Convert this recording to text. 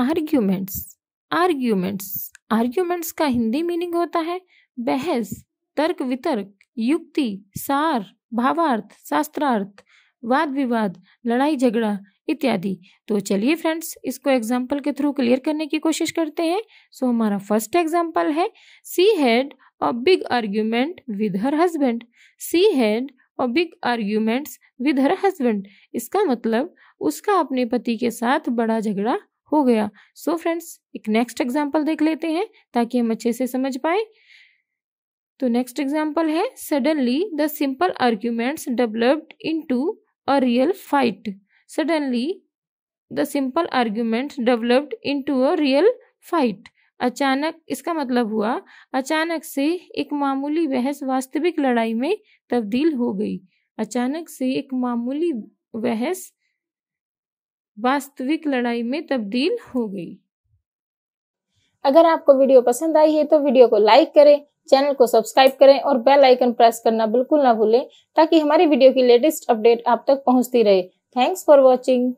Arguments arguments arguments का Hindi meaning होता है बहस, तर्क वितर्क, युक्ति, सार, भावार्थ, शास्त्रार्थ, वाद विवाद, लड़ाई झगड़ा इत्यादि। तो चलिए फ्रेंड्स इसको एग्ज़ाम्पल के थ्रू क्लियर करने की कोशिश करते हैं। सो हमारा फ़र्स्ट एग्ज़ाम्पल है she had a big argument with her husband she had a big arguments with her husband इसका मतलब उसका अपने पति के साथ बड़ा झगड़ा हो गया। सो so फ्रेंड्स एक नेक्स्ट एग्ज़ाम्पल देख लेते हैं ताकि हम अच्छे से समझ पाए। तो नेक्स्ट एग्ज़ाम्पल है suddenly the simple arguments developed into a real fight suddenly the simple arguments developed into a real fight अचानक, इसका मतलब हुआ, अचानक से एक मामूली बहस वास्तविक लड़ाई में तब्दील हो गई। अचानक से एक मामूली बहस वास्तविक लड़ाई में तब्दील हो गई। अगर आपको वीडियो पसंद आई है तो वीडियो को लाइक करें, चैनल को सब्सक्राइब करें और बेल आइकन प्रेस करना बिल्कुल ना भूलें ताकि हमारी वीडियो की लेटेस्ट अपडेट आप तक पहुँचती रहे। Thanks for watching.